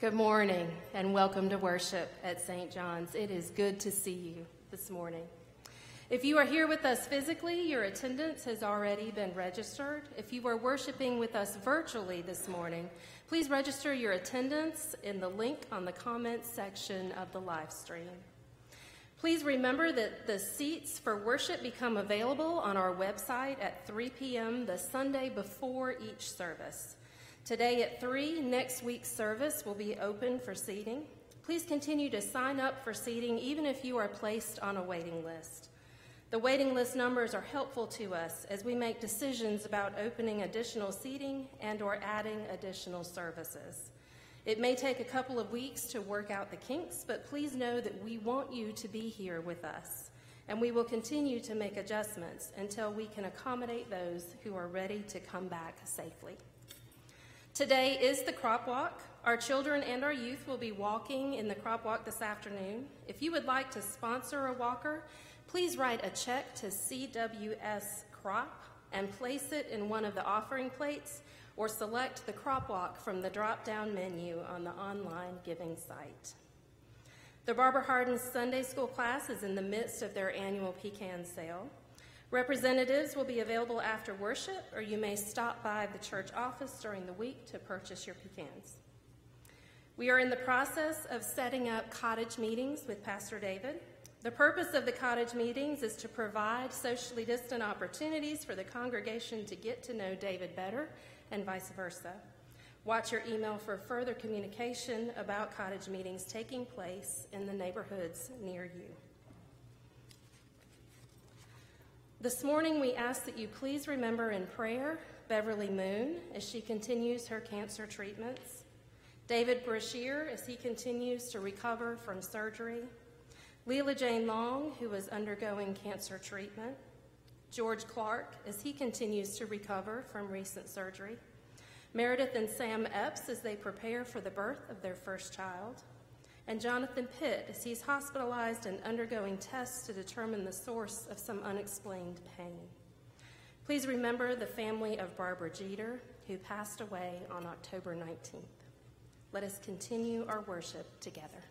Good morning and welcome to worship at St. John's. It is good to see you this morning. If you are here with us physically, your attendance has already been registered. If you are worshiping with us virtually this morning, please register your attendance in the link on the comments section of the live stream. Please remember that the seats for worship become available on our website at 3 p.m. the Sunday before each service. Today at 3, next week's service will be open for seating. Please continue to sign up for seating even if you are placed on a waiting list. The waiting list numbers are helpful to us as we make decisions about opening additional seating and or adding additional services. It may take a couple of weeks to work out the kinks, but please know that we want you to be here with us, and we will continue to make adjustments until we can accommodate those who are ready to come back safely. Today is the crop walk. Our children and our youth will be walking in the crop walk this afternoon. If you would like to sponsor a walker, Please write a check to CWS Crop and place it in one of the offering plates or select the crop walk from the drop down menu on the online giving site. The Barbara Hardin Sunday School class is in the midst of their annual pecan sale. Representatives will be available after worship, or you may stop by the church office during the week to purchase your pecans. We are in the process of setting up cottage meetings with Pastor David. The purpose of the cottage meetings is to provide socially distant opportunities for the congregation to get to know David better and vice versa. Watch your email for further communication about cottage meetings taking place in the neighborhoods near you. This morning, we ask that you please remember in prayer Beverly Moon as she continues her cancer treatments, David Brashear as he continues to recover from surgery, Leela Jane Long, who is undergoing cancer treatment, George Clark, as he continues to recover from recent surgery, Meredith and Sam Epps as they prepare for the birth of their first child, and Jonathan Pitt as he's hospitalized and undergoing tests to determine the source of some unexplained pain. Please remember the family of Barbara Jeter, who passed away on October 19th. Let us continue our worship together.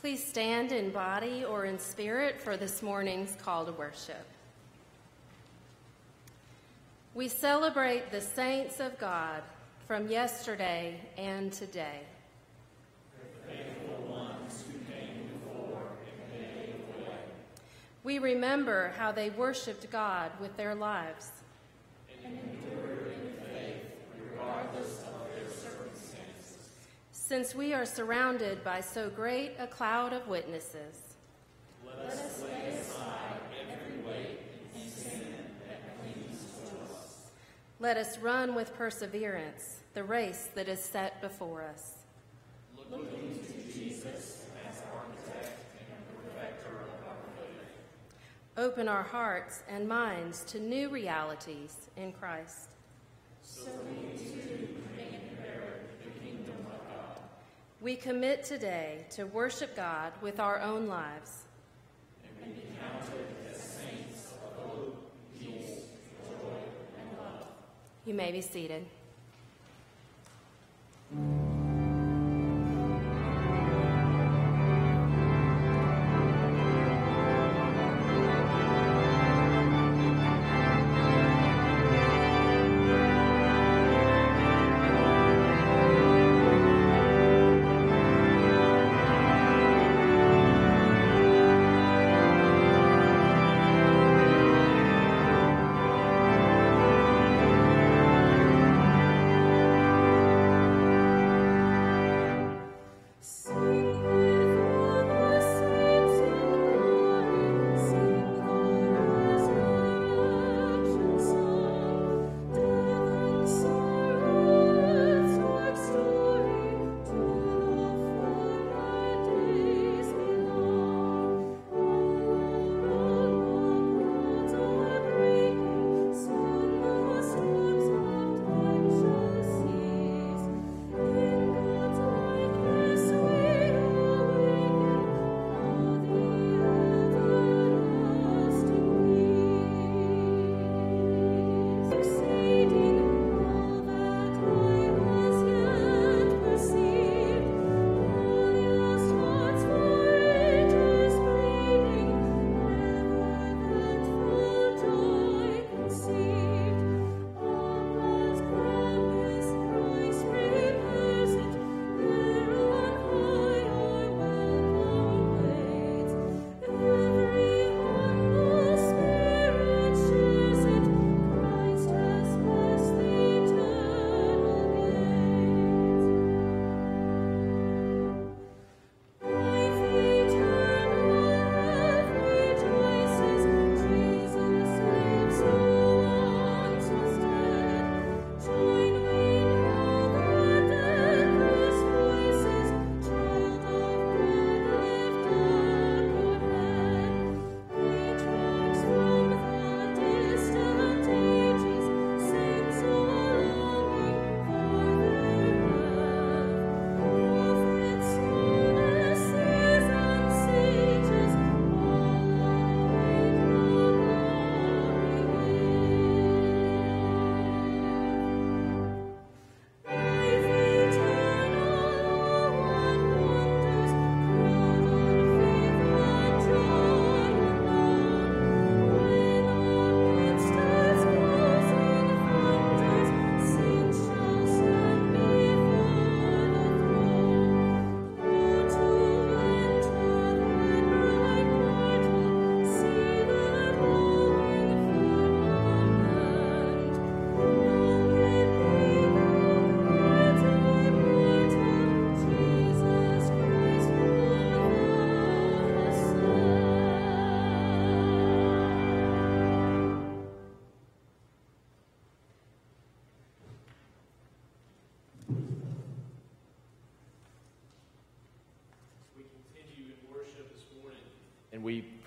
Please stand in body or in spirit for this morning's call to worship. We celebrate the saints of God from yesterday and today. We remember how they worshiped God with their lives. Since we are surrounded by so great a cloud of witnesses, let us lay aside every weight and sin that clings to us. Let us run with perseverance the race that is set before us. Looking to Jesus as architect and perfecter of our faith. Open our hearts and minds to new realities in Christ. So we commit today to worship God with our own lives. And be counted as saints of hope, peace, joy, and love. You may be seated.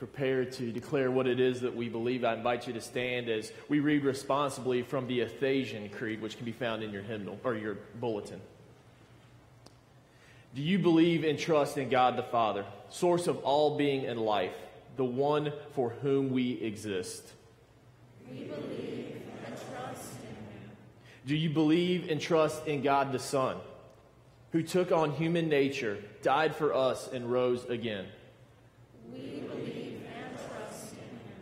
Prepare to declare what it is that we believe, I invite you to stand as we read responsibly from the Athanasian Creed, which can be found in your hymnal or your bulletin. Do you believe and trust in God the Father, source of all being and life, the one for whom we exist? We believe and trust in Him. Do you believe and trust in God the Son? who took on human nature, died for us, and rose again. We believe and trust in him.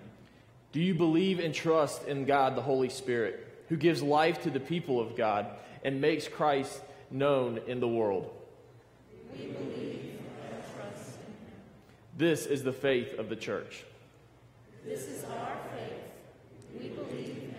Do you believe and trust in God, the Holy Spirit, who gives life to the people of God and makes Christ known in the world? We believe and trust in him. This is the faith of the church. This is our faith. We believe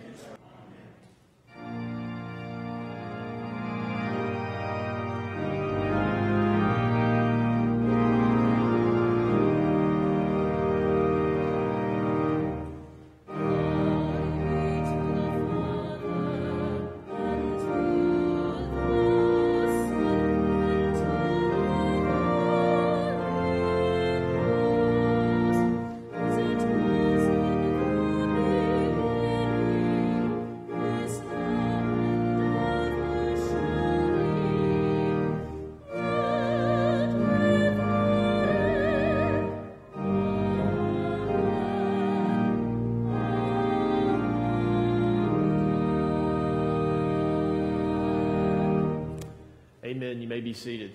may be seated.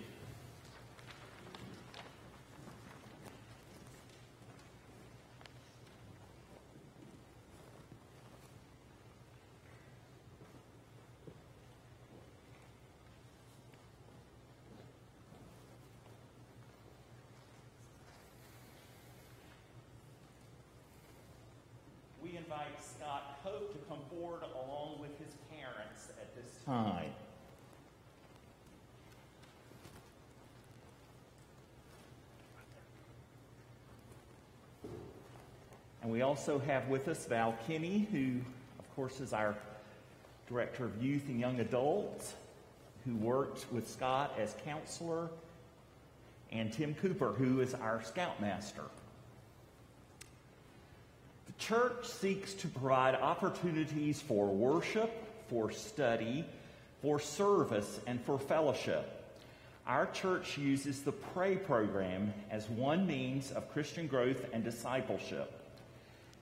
We invite Scott Hope to come forward along with his parents at this time. And we also have with us Val Kinney, who, of course, is our Director of Youth and Young Adults, who worked with Scott as counselor, and Tim Cooper, who is our Scoutmaster. The church seeks to provide opportunities for worship, for study, for service, and for fellowship. Our church uses the Pray program as one means of Christian growth and discipleship.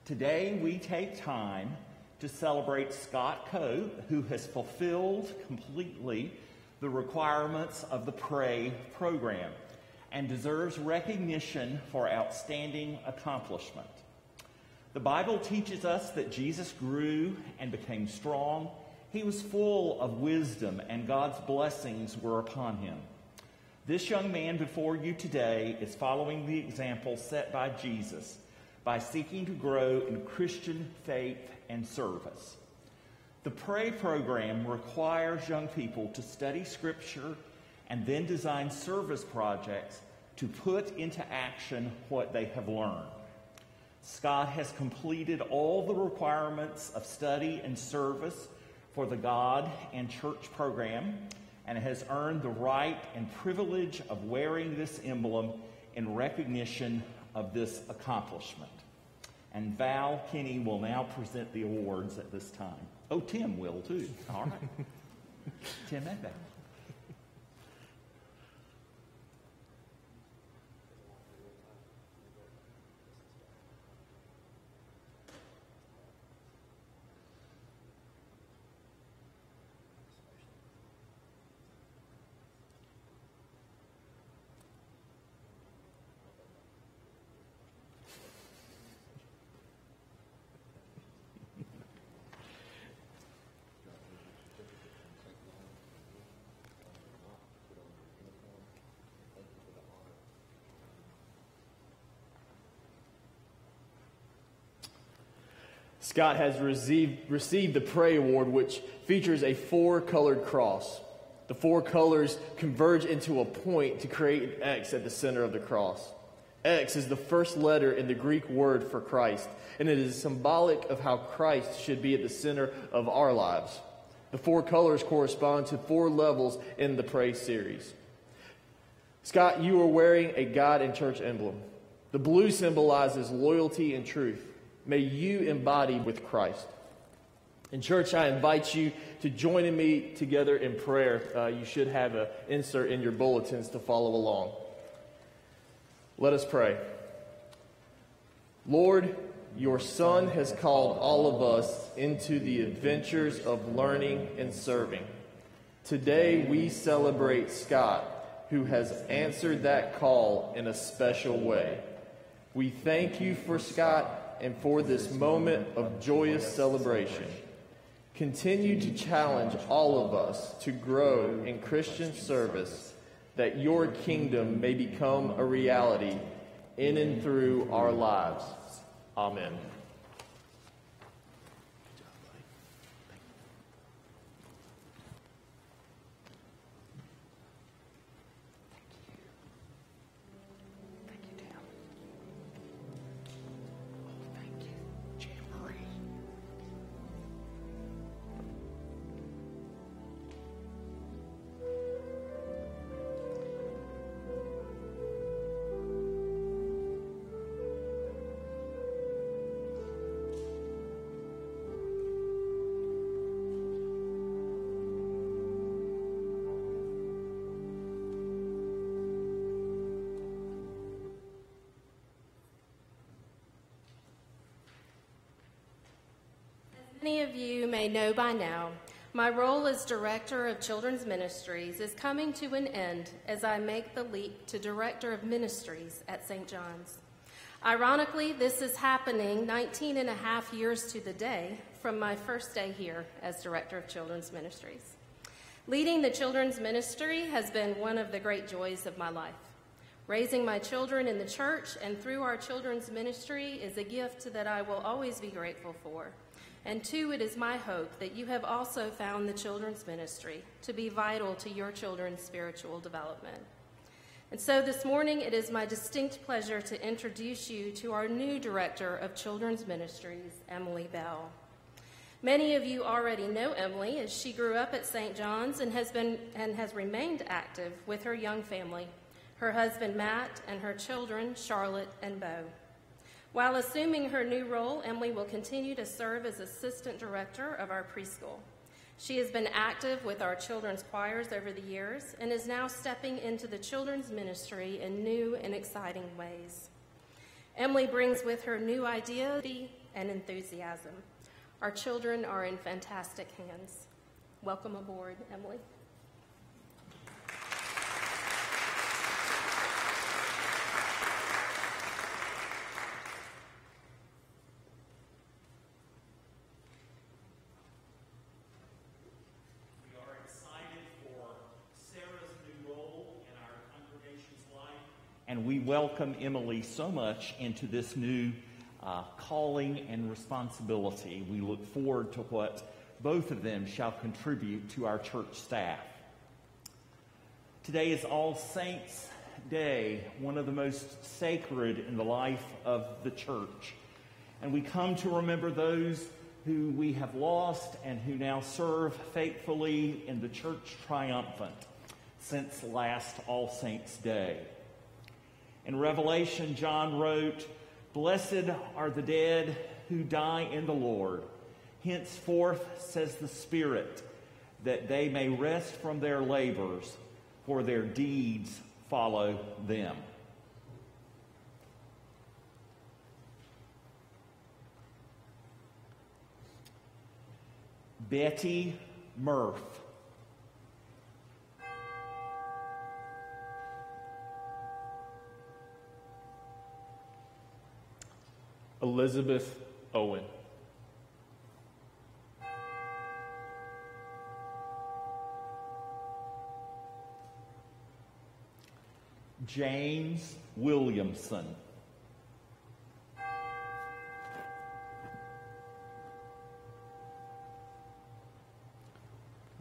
Today, we take time to celebrate Scott Cope, who has fulfilled completely the requirements of the Pray program and deserves recognition for outstanding accomplishment. The Bible teaches us that Jesus grew and became strong. He was full of wisdom, and God's blessings were upon him. This young man before you today is following the example set by Jesus by seeking to grow in Christian faith and service. The Pray program requires young people to study Scripture and then design service projects to put into action what they have learned. Scott has completed all the requirements of study and service for the God and Church program and has earned the right and privilege of wearing this emblem in recognition of this accomplishment. And Val Kinney will now present the awards at this time. Oh, Tim will too. All right. Tim and. Scott has received, received the Pray Award, which features a four colored cross. The four colors converge into a point to create an X at the center of the cross. X is the first letter in the Greek word for Christ, and it is symbolic of how Christ should be at the center of our lives. The four colors correspond to four levels in the Pray series. Scott, you are wearing a God and church emblem. The blue symbolizes loyalty and truth. May you embody with Christ. In church, I invite you to join in me together in prayer. Uh, you should have an insert in your bulletins to follow along. Let us pray. Lord, your Son has called all of us into the adventures of learning and serving. Today we celebrate Scott who has answered that call in a special way. We thank you for Scott and for this moment of joyous celebration. Continue to challenge all of us to grow in Christian service that your kingdom may become a reality in and through our lives. Amen. May know by now, my role as Director of Children's Ministries is coming to an end as I make the leap to Director of Ministries at St. John's. Ironically, this is happening 19 and a half years to the day from my first day here as Director of Children's Ministries. Leading the children's ministry has been one of the great joys of my life. Raising my children in the church and through our children's ministry is a gift that I will always be grateful for. And two, it is my hope that you have also found the children's ministry to be vital to your children's spiritual development. And so this morning, it is my distinct pleasure to introduce you to our new Director of Children's Ministries, Emily Bell. Many of you already know Emily as she grew up at St. John's and has, been, and has remained active with her young family, her husband Matt, and her children, Charlotte and Beau. While assuming her new role, Emily will continue to serve as assistant director of our preschool. She has been active with our children's choirs over the years and is now stepping into the children's ministry in new and exciting ways. Emily brings with her new idea and enthusiasm. Our children are in fantastic hands. Welcome aboard, Emily. We welcome Emily so much into this new uh, calling and responsibility. We look forward to what both of them shall contribute to our church staff. Today is All Saints Day, one of the most sacred in the life of the church. And we come to remember those who we have lost and who now serve faithfully in the church triumphant since last All Saints Day. In Revelation, John wrote, Blessed are the dead who die in the Lord. Henceforth, says the Spirit, that they may rest from their labors, for their deeds follow them. Betty Murph Elizabeth Owen. James Williamson.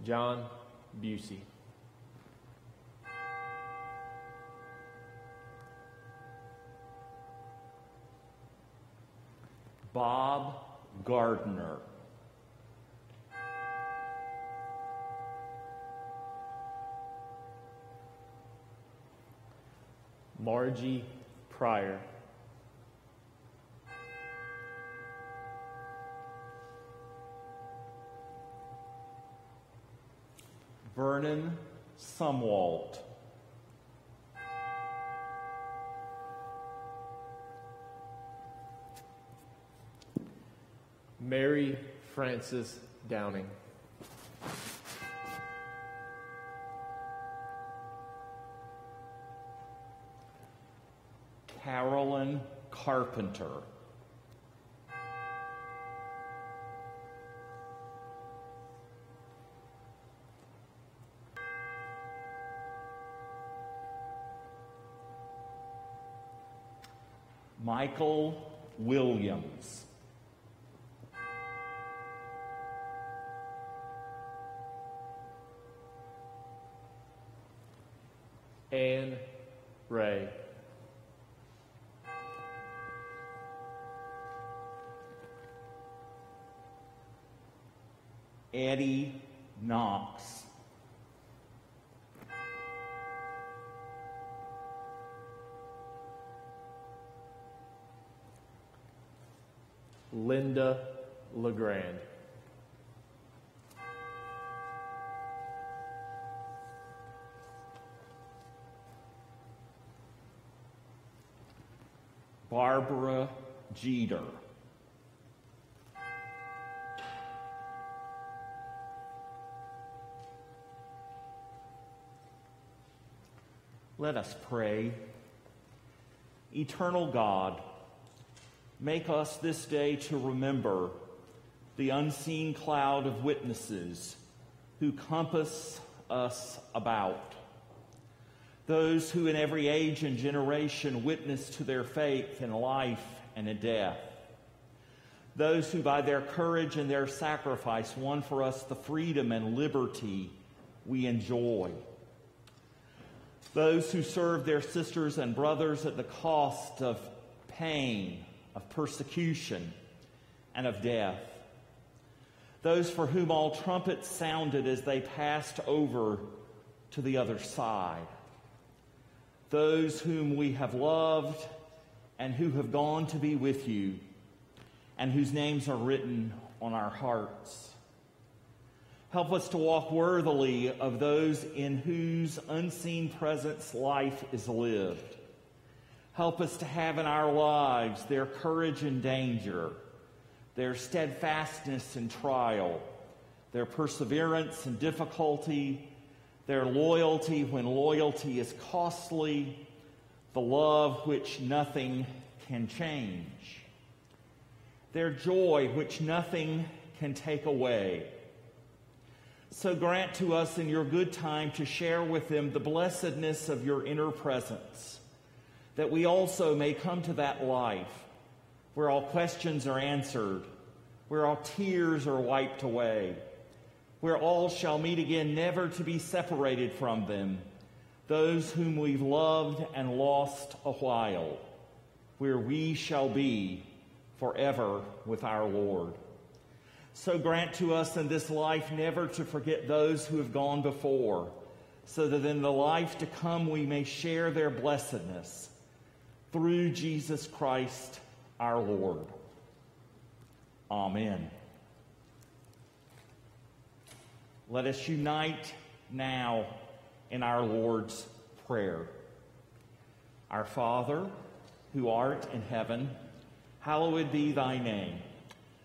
John Busey. Bob Gardner. Margie Pryor. Vernon Sumwalt. Mary Frances Downing. Carolyn Carpenter. Michael Williams. Eddie Knox. Linda LeGrand. Barbara Jeter. Let us pray. Eternal God, make us this day to remember the unseen cloud of witnesses who compass us about. Those who in every age and generation witness to their faith in life and in death. Those who by their courage and their sacrifice won for us the freedom and liberty we enjoy. Those who serve their sisters and brothers at the cost of pain, of persecution, and of death. Those for whom all trumpets sounded as they passed over to the other side. Those whom we have loved and who have gone to be with you, and whose names are written on our hearts. Help us to walk worthily of those in whose unseen presence life is lived. Help us to have in our lives their courage in danger, their steadfastness in trial, their perseverance in difficulty, their loyalty when loyalty is costly, the love which nothing can change, their joy which nothing can take away. So grant to us in your good time to share with them the blessedness of your inner presence, that we also may come to that life where all questions are answered, where all tears are wiped away, where all shall meet again, never to be separated from them, those whom we've loved and lost a while, where we shall be forever with our Lord. So grant to us in this life never to forget those who have gone before, so that in the life to come we may share their blessedness through Jesus Christ our Lord. Amen. Let us unite now in our Lord's Prayer. Our Father, who art in heaven, hallowed be thy name.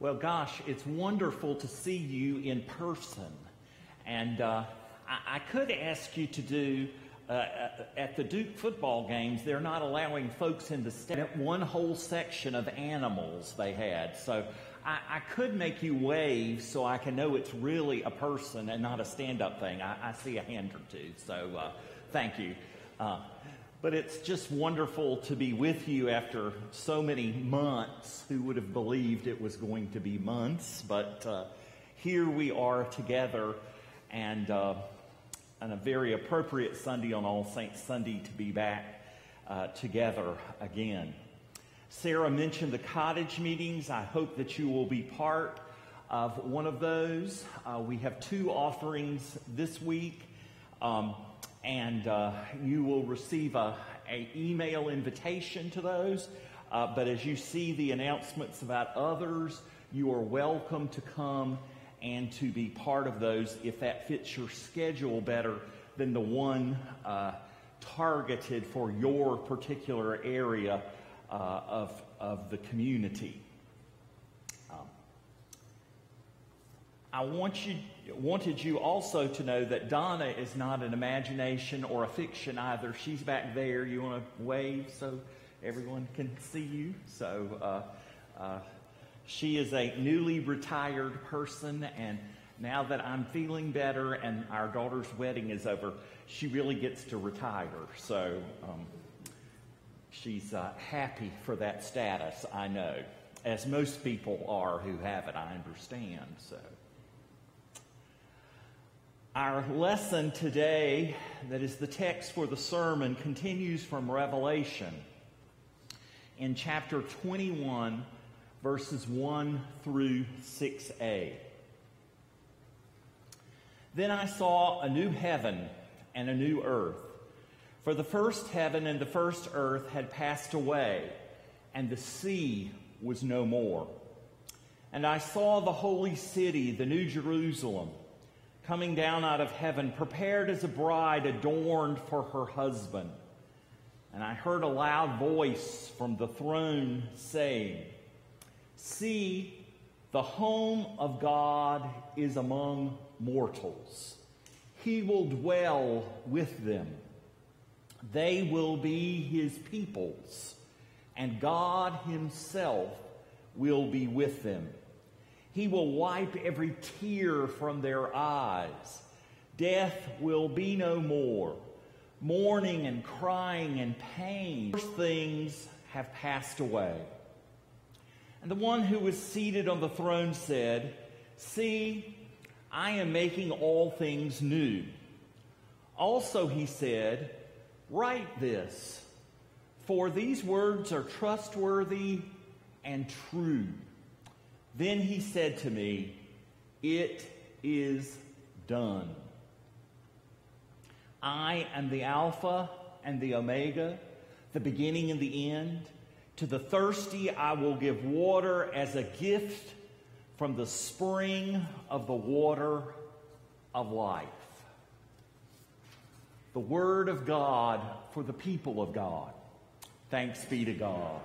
Well, gosh, it's wonderful to see you in person. And uh, I, I, could ask you to do, uh, uh at the Duke football games, they're not allowing folks in the stand. One whole section of animals they had. So I, I, could make you wave so I can know it's really a person and not a stand up thing. I, I, see a hand or two. So uh, thank you. But it's just wonderful to be with you after so many months. Who would have believed it was going to be months? But uh, here we are together, and uh, on a very appropriate Sunday on All Saints Sunday to be back uh, together again. Sarah mentioned the cottage meetings. I hope that you will be part of one of those. Uh, we have two offerings this week. Um, and uh, you will receive a, a, email invitation to those. Uh, but as you see the announcements about others, you are welcome to come and to be part of those if that fits your schedule better than the one uh, targeted for your particular area uh, of, of the community. I want you, wanted you also to know that Donna is not an imagination or a fiction either. She's back there. You want to wave so everyone can see you? So uh, uh, she is a newly retired person, and now that I'm feeling better and our daughter's wedding is over, she really gets to retire. So um, she's uh, happy for that status, I know, as most people are who have it, I understand. So. Our lesson today, that is the text for the sermon, continues from Revelation in chapter 21, verses 1 through 6a. Then I saw a new heaven and a new earth. For the first heaven and the first earth had passed away, and the sea was no more. And I saw the holy city, the new Jerusalem coming down out of heaven, prepared as a bride adorned for her husband. And I heard a loud voice from the throne saying, See, the home of God is among mortals. He will dwell with them. They will be his peoples, and God himself will be with them. He will wipe every tear from their eyes. Death will be no more. Mourning and crying and pain. Things have passed away. And the one who was seated on the throne said, See, I am making all things new. Also, he said, Write this, for these words are trustworthy and true. Then he said to me, It is done. I am the Alpha and the Omega, the beginning and the end. To the thirsty, I will give water as a gift from the spring of the water of life. The Word of God for the people of God. Thanks be to God.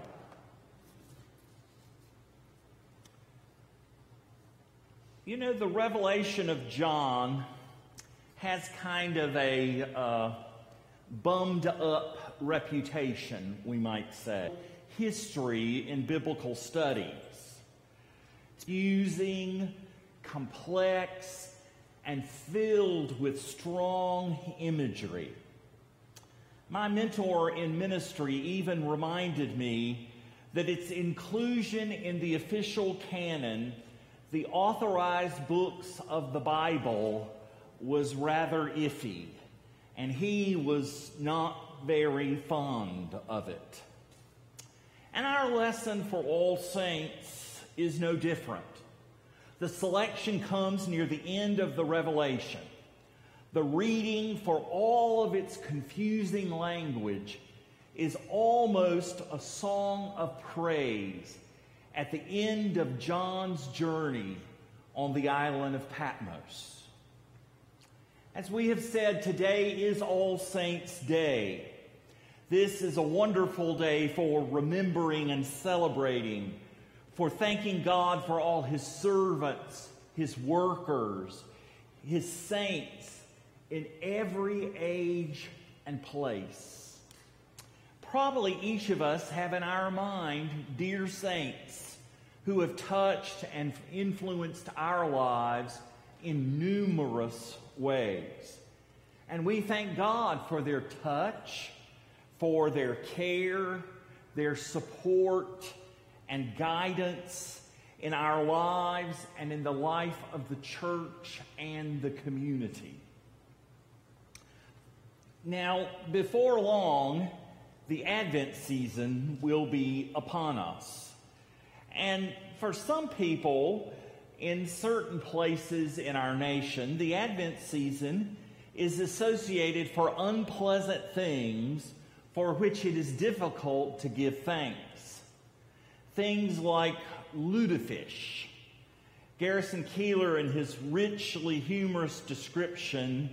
You know, the revelation of John has kind of a uh, bummed up reputation, we might say. History in biblical studies. It's using, complex, and filled with strong imagery. My mentor in ministry even reminded me that its inclusion in the official canon the authorized books of the Bible was rather iffy, and he was not very fond of it. And our lesson for all saints is no different. The selection comes near the end of the revelation. The reading, for all of its confusing language, is almost a song of praise at the end of John's journey on the island of Patmos. As we have said, today is All Saints' Day. This is a wonderful day for remembering and celebrating for thanking God for all his servants, his workers, his saints in every age and place. Probably each of us have in our mind dear saints who have touched and influenced our lives in numerous ways. And we thank God for their touch, for their care, their support, and guidance in our lives and in the life of the church and the community. Now, before long, the Advent season will be upon us. And for some people, in certain places in our nation, the Advent season is associated for unpleasant things for which it is difficult to give thanks. Things like lutefisk. Garrison Keillor, in his richly humorous description,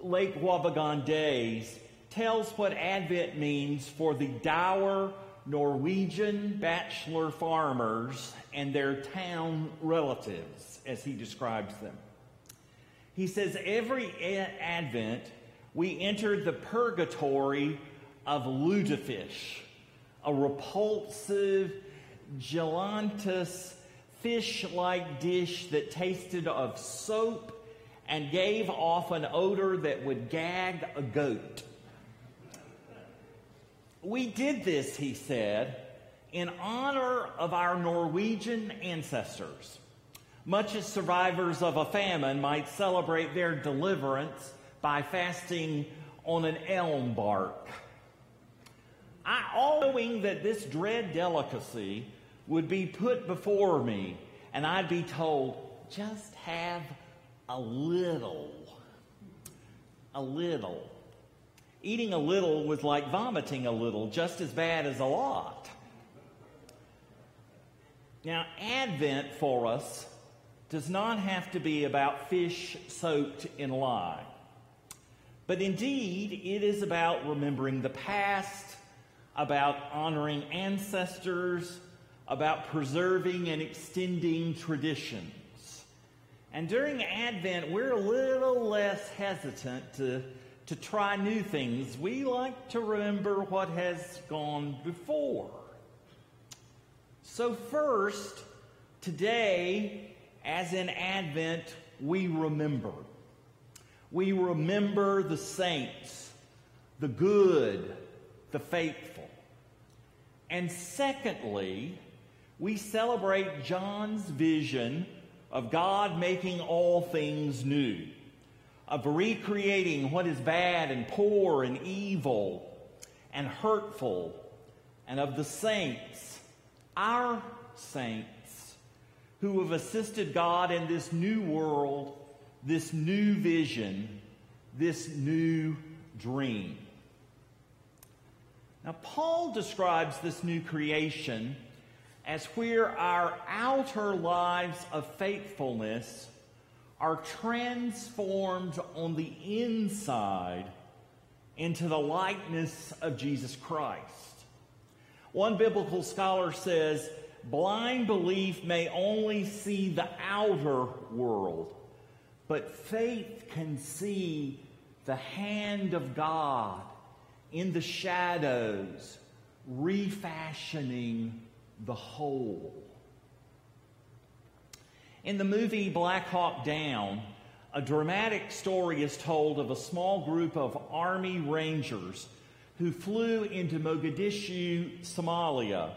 Lake Wobegon Days, tells what Advent means for the dour Norwegian bachelor farmers and their town relatives, as he describes them. He says, Every Advent, we enter the purgatory of lutefisk, a repulsive, gelatinous, fish like dish that tasted of soap and gave off an odor that would gag a goat. We did this, he said, in honor of our Norwegian ancestors, much as survivors of a famine might celebrate their deliverance by fasting on an elm bark. I, all knowing that this dread delicacy would be put before me, and I'd be told, just have a little. A little. Eating a little was like vomiting a little, just as bad as a lot. Now, Advent for us does not have to be about fish soaked in lye. But indeed, it is about remembering the past, about honoring ancestors, about preserving and extending traditions. And during Advent, we're a little less hesitant to, to try new things. We like to remember what has gone before. So, first, today, as in Advent, we remember. We remember the saints, the good, the faithful. And secondly, we celebrate John's vision of God making all things new, of recreating what is bad and poor and evil and hurtful, and of the saints, our saints, who have assisted God in this new world, this new vision, this new dream. Now, Paul describes this new creation as where our outer lives of faithfulness are transformed on the inside into the likeness of Jesus Christ. One biblical scholar says, blind belief may only see the outer world, but faith can see the hand of God in the shadows, refashioning the whole. In the movie Black Hawk Down, a dramatic story is told of a small group of Army Rangers who flew into Mogadishu, Somalia,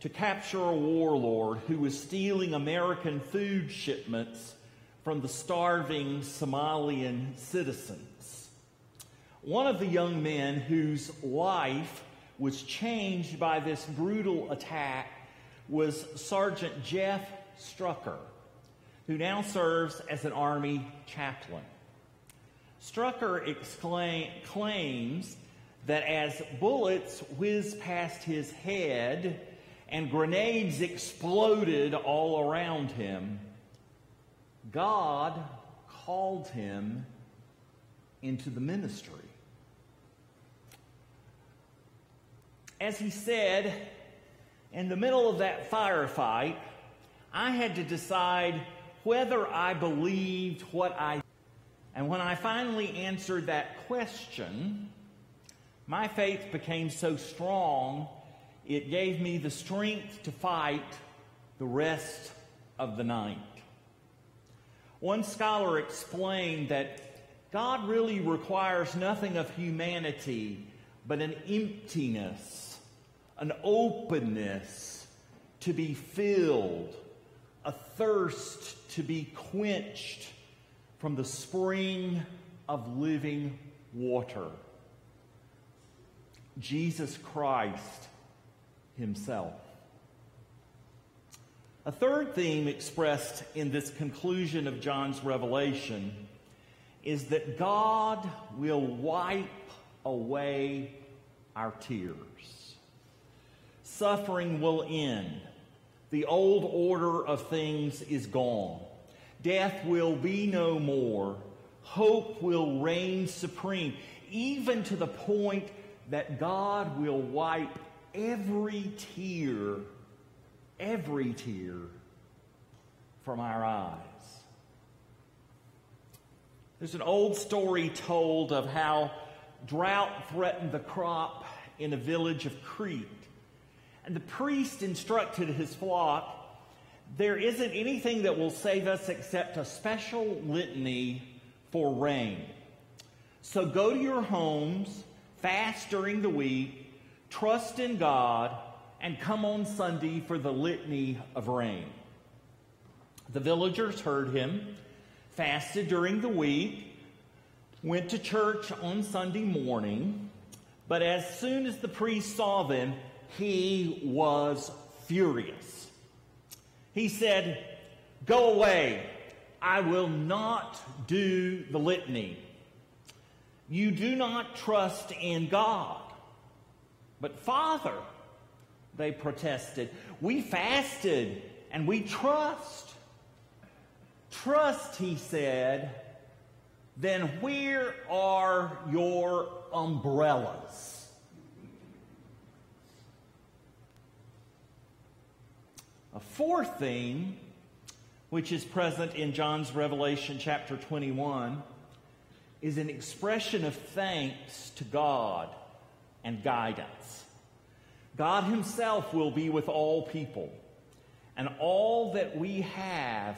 to capture a warlord who was stealing American food shipments from the starving Somalian citizens. One of the young men whose life was changed by this brutal attack was Sergeant Jeff Struecker, who now serves as an Army chaplain. Struecker exclaim, claims that as bullets whizzed past his head and grenades exploded all around him, God called him into the ministry. As he said, In the middle of that firefight, I had to decide whether I believed what I. And when I finally answered that question, my faith became so strong, it gave me the strength to fight the rest of the night. One scholar explained that God really requires nothing of humanity but an emptiness, an openness to be filled, a thirst to be quenched from the spring of living water. Jesus Christ Himself. A third theme expressed in this conclusion of John's revelation is that God will wipe away our tears. Suffering will end. The old order of things is gone. Death will be no more. Hope will reign supreme, even to the point that God will wipe every tear every tear from our eyes. There's an old story told of how drought threatened the crop in a village of Crete. The priest instructed his flock there isn't anything that will save us except a special litany for rain. So go to your homes, fast during the week, trust in God, and come on Sunday for the litany of rain. The villagers heard him, fasted during the week, went to church on Sunday morning, but as soon as the priest saw them, he was furious. He said, Go away. I will not do the litany. You do not trust in God. But, Father, they protested. We fasted and we trust. Trust, he said. Then where are your umbrellas? A fourth theme, which is present in John's Revelation chapter 21, is an expression of thanks to God and guidance. God Himself will be with all people. And all that we have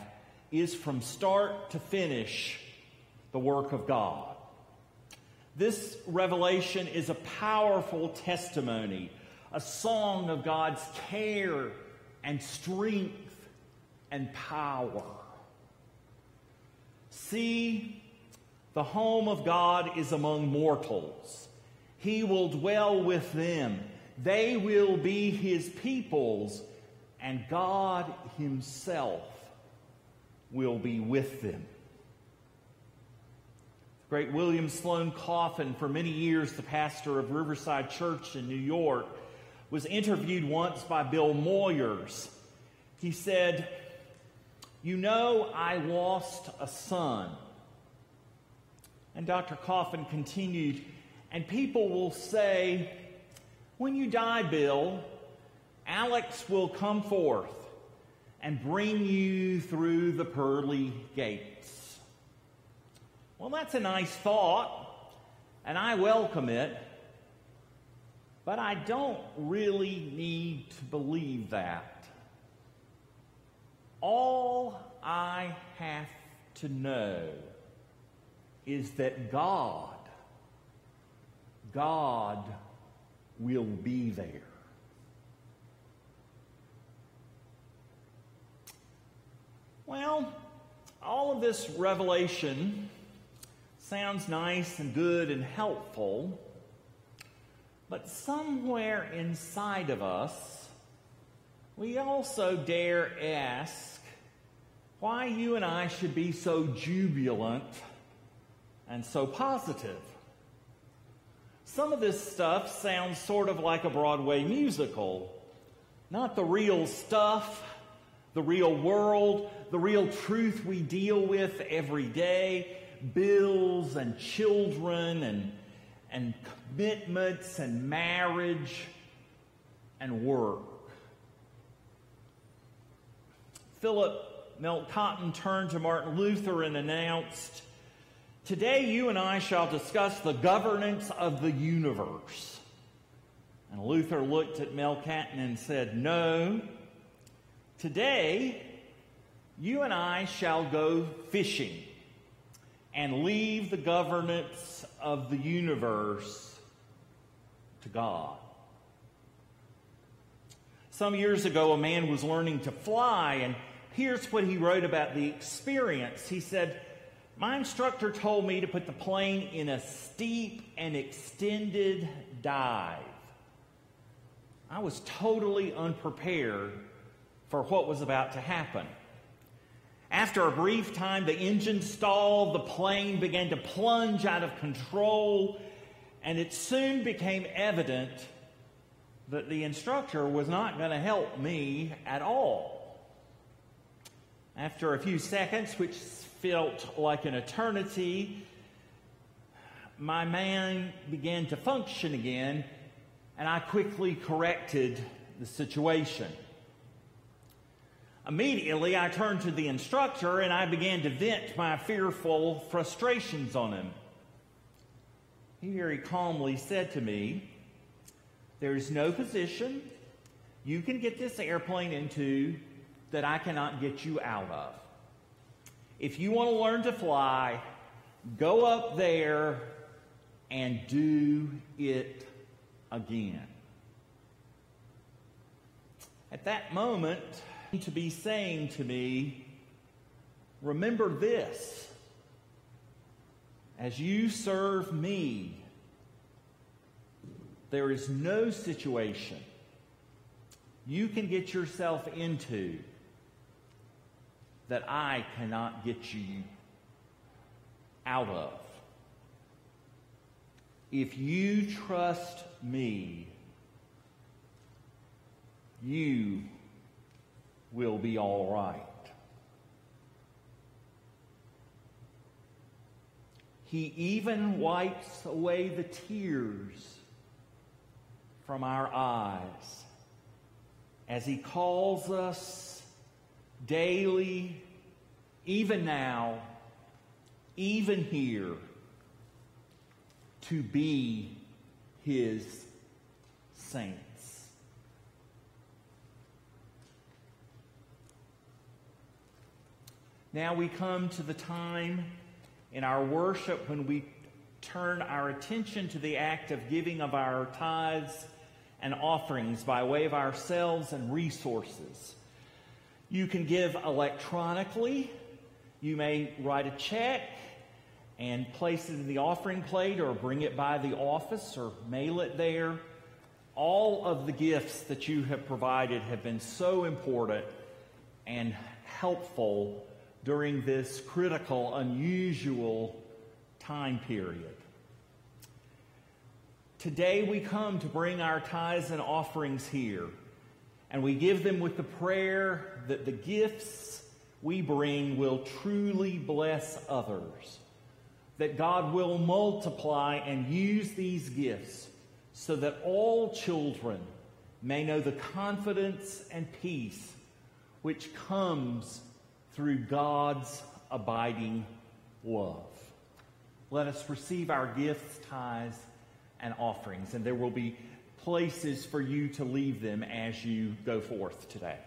is from start to finish the work of God. This revelation is a powerful testimony, a song of God's care and strength and power. See, the home of God is among mortals. He will dwell with them they will be his peoples, and God himself will be with them. Great William Sloane Coffin, for many years the pastor of Riverside Church in New York, was interviewed once by Bill Moyers. He said, You know, I lost a son. And Dr. Coffin continued, And people will say, when you die, Bill, Alex will come forth and bring you through the pearly gates. Well, that's a nice thought, and I welcome it, but I don't really need to believe that. All I have to know is that God, God will be there. Well, all of this revelation sounds nice and good and helpful, but somewhere inside of us, we also dare ask why you and I should be so jubilant and so positive. Some of this stuff sounds sort of like a Broadway musical. Not the real stuff, the real world, the real truth we deal with every day bills and children and, and commitments and marriage and work. Philip Melanchthon turned to Martin Luther and announced, Today you and I shall discuss the governance of the universe. And Luther looked at Melcotton and said, No, today you and I shall go fishing and leave the governance of the universe to God. Some years ago, a man was learning to fly, and here's what he wrote about the experience. He said, My instructor told me to put the plane in a steep and extended dive. I was totally unprepared for what was about to happen. After a brief time, the engine stalled, the plane began to plunge out of control, and it soon became evident that the instructor was not going to help me at all. After a few seconds, which felt like an eternity, my man began to function again, and I quickly corrected the situation. Immediately, I turned to the instructor and I began to vent my fearful frustrations on him. He very calmly said to me, There is no position you can get this airplane into that I cannot get you out of. If you want to learn to fly, go up there and do it again. At that moment, to be saying to me, Remember this. As you serve me, there is no situation you can get yourself into that I cannot get you out of. If you trust me, you will be all right. He even wipes away the tears from our eyes as He calls us daily, even now, even here, to be His saints. Now we come to the time in our worship when we turn our attention to the act of giving of our tithes and offerings by way of ourselves and resources. You can give electronically. You may write a check and place it in the offering plate or bring it by the office or mail it there. All of the gifts that you have provided have been so important and helpful during this critical, unusual time period. Today we come to bring our tithes and offerings here, and we give them with the prayer that the gifts we bring will truly bless others, that God will multiply and use these gifts so that all children may know the confidence and peace which comes through God's abiding love. Let us receive our gifts, tithes, and offerings, and there will be places for you to leave them as you go forth today.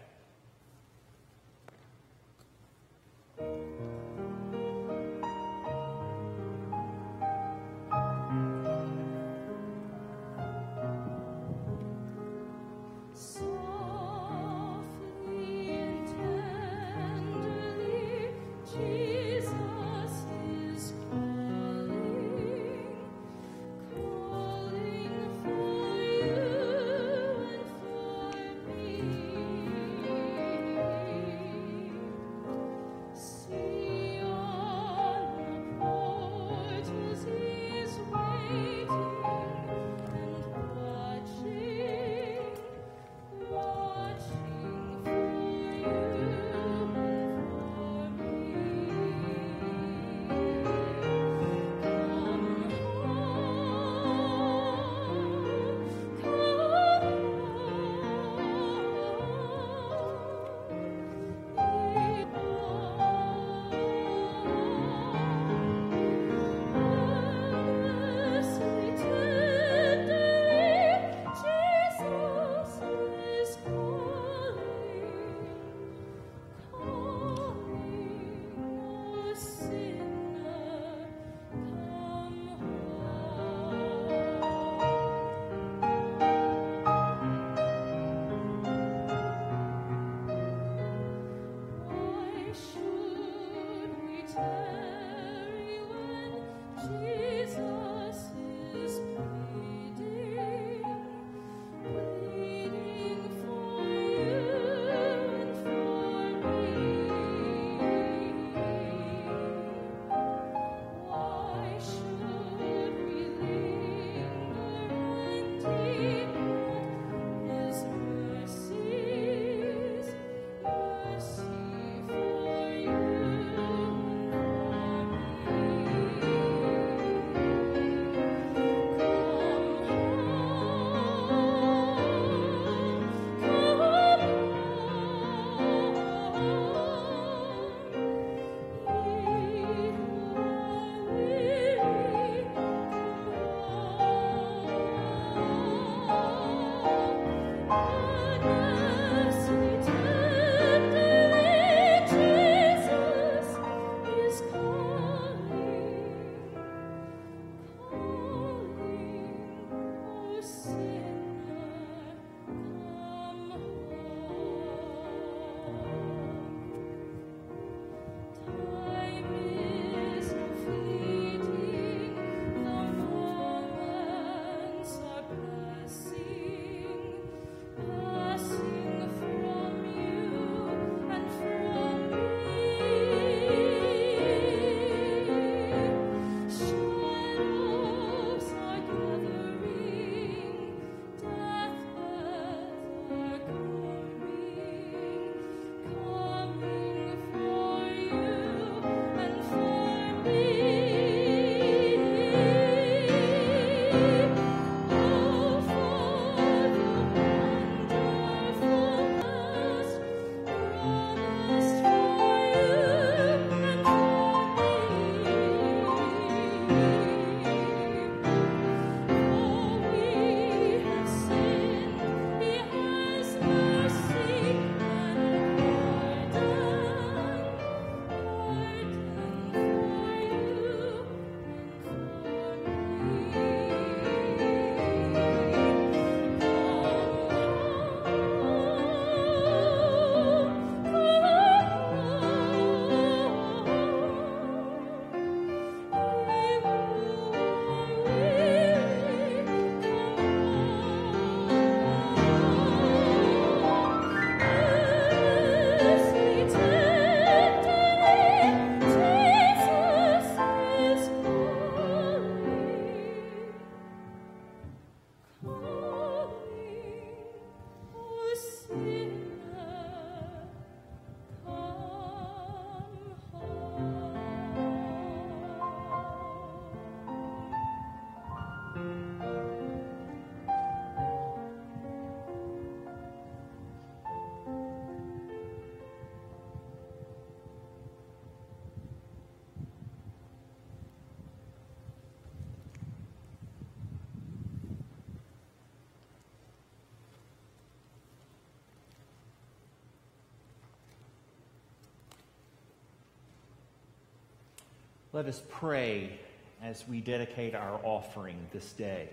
Let us pray as we dedicate our offering this day.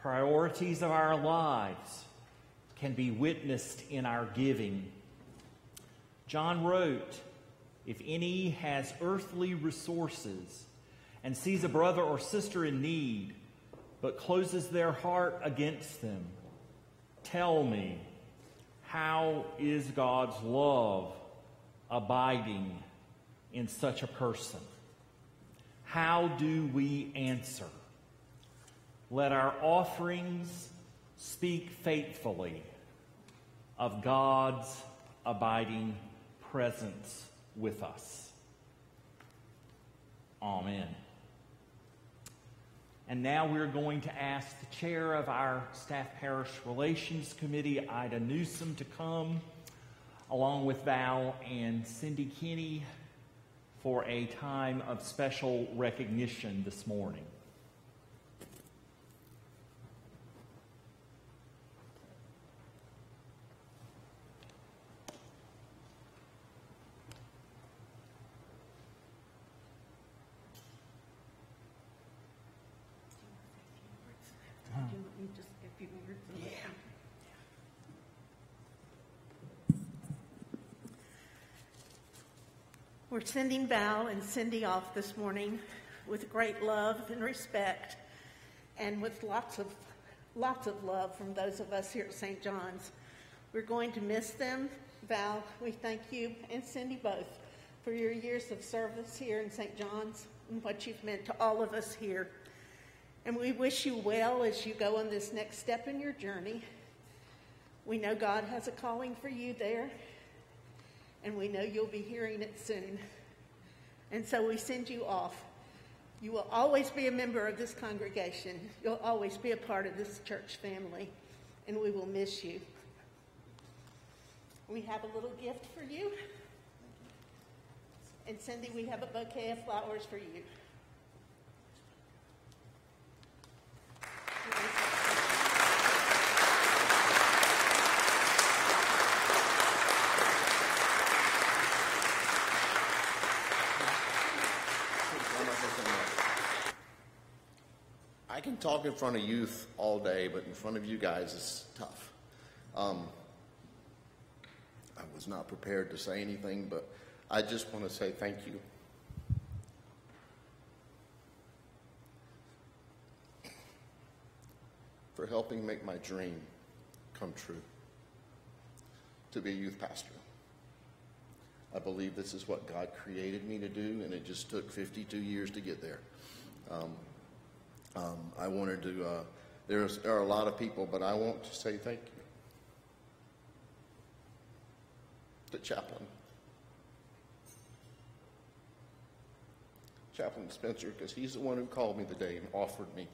Priorities of our lives can be witnessed in our giving. John wrote, If any has earthly resources and sees a brother or sister in need, but closes their heart against them, tell me, how is God's love abiding in such a person? How do we answer? Let our offerings speak faithfully of God's abiding presence with us. Amen. And now we're going to ask the chair of our Staff Parish Relations Committee, Ida Newsom, to come, along with Val and Cindy Kinney, for a time of special recognition this morning. We're sending Val and Cindy off this morning with great love and respect and with lots of lots of love from those of us here at St. John's. We're going to miss them. Val, we thank you and Cindy both for your years of service here in St. John's and what you've meant to all of us here. And we wish you well as you go on this next step in your journey. We know God has a calling for you there, and we know you'll be hearing it soon. And so we send you off. You will always be a member of this congregation. You'll always be a part of this church family, and we will miss you. We have a little gift for you. And Cindy, we have a bouquet of flowers for you. I can talk in front of youth all day, but in front of you guys it's tough. Um, I was not prepared to say anything, but I just want to say thank you. For helping make my dream come true to be a youth pastor. I believe this is what God created me to do, and it just took 52 years to get there. Um, um, I wanted to, uh, there's, there are a lot of people, but I want to say thank you to Chaplain. Chaplain Spencer, because he's the one who called me the day and offered me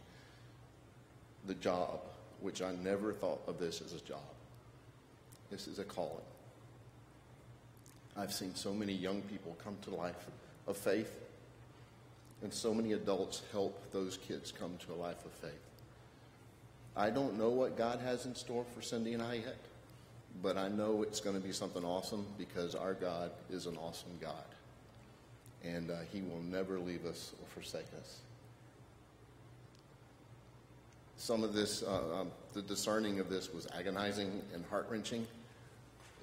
the job, which I never thought of this as a job. This is a calling. I've seen so many young people come to life of faith, and so many adults help those kids come to a life of faith. I don't know what God has in store for Cindy and I yet, but I know it's going to be something awesome because our God is an awesome God. And uh, He will never leave us or forsake us. Some of this, uh, um, the discerning of this was agonizing and heart wrenching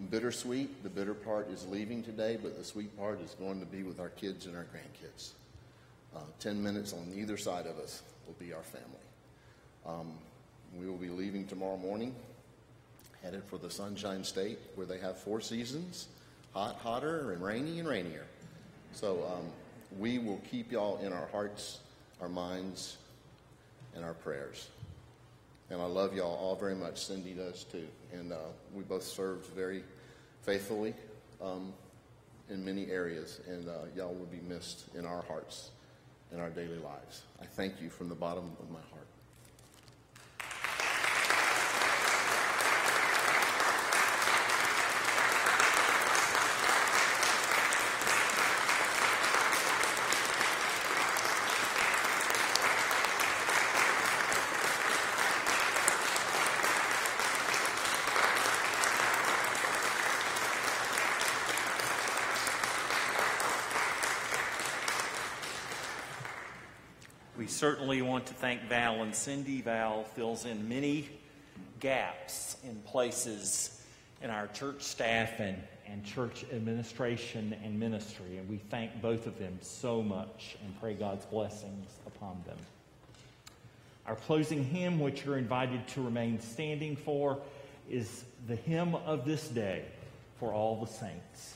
bittersweet. The bitter part is leaving today, but the sweet part is going to be with our kids and our grandkids. Uh, Ten minutes on either side of us will be our family. Um, we will be leaving tomorrow morning, headed for the Sunshine State, where they have four seasons hot, hotter, and rainy, and rainier. So um, we will keep y'all in our hearts, our minds, and our prayers. And I love y'all all very much. Cindy does too. And uh, we both served very faithfully um, in many areas. And uh, y'all will be missed in our hearts and our daily lives. I thank you from the bottom of my heart. Certainly want to thank Val and Cindy. Val fills in many gaps in places in our church staff and, and church administration and ministry. And we thank both of them so much and pray God's blessings upon them. Our closing hymn, which you're invited to remain standing for, is the hymn of this day for all the saints.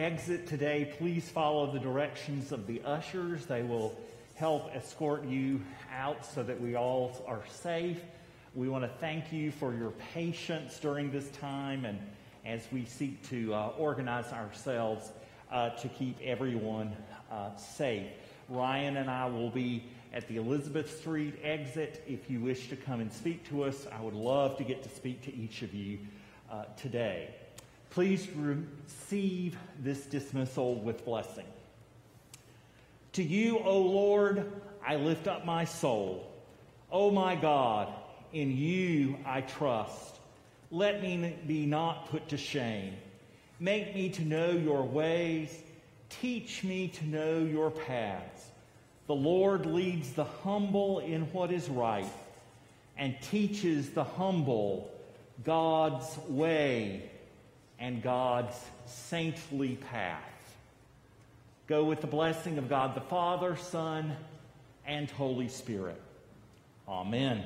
Exit today, please follow the directions of the ushers. They will help escort you out so that we all are safe. We want to thank you for your patience during this time and as we seek to uh, organize ourselves uh, to keep everyone uh, safe. Ryan and I will be at the Elizabeth Street exit. If you wish to come and speak to us, I would love to get to speak to each of you uh, today. Please receive this dismissal with blessing. To you, O Lord, I lift up my soul. O my God, in you I trust. Let me be not put to shame. Make me to know your ways. Teach me to know your paths. The Lord leads the humble in what is right and teaches the humble God's way and God's saintly path. Go with the blessing of God the Father, Son, and Holy Spirit. Amen.